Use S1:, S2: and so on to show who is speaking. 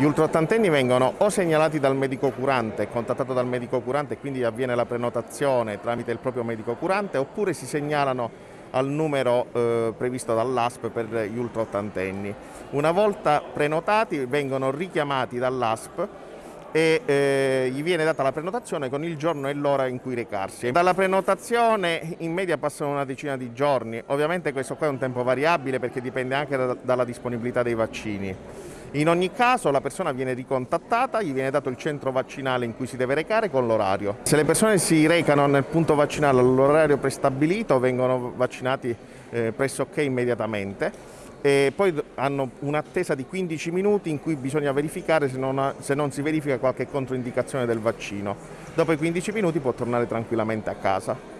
S1: Gli ultraottantenni vengono o segnalati dal medico curante, contattato dal medico curante e quindi avviene la prenotazione tramite il proprio medico curante, oppure si segnalano al numero eh, previsto dall'ASP per gli ultraottantenni. Una volta prenotati vengono richiamati dall'ASP e eh, gli viene data la prenotazione con il giorno e l'ora in cui recarsi. Dalla prenotazione in media passano una decina di giorni, ovviamente questo qua è un tempo variabile perché dipende anche da, dalla disponibilità dei vaccini. In ogni caso la persona viene ricontattata, gli viene dato il centro vaccinale in cui si deve recare con l'orario. Se le persone si recano nel punto vaccinale all'orario prestabilito vengono vaccinati eh, pressoché immediatamente e poi hanno un'attesa di 15 minuti in cui bisogna verificare se non, se non si verifica qualche controindicazione del vaccino. Dopo i 15 minuti può tornare tranquillamente a casa.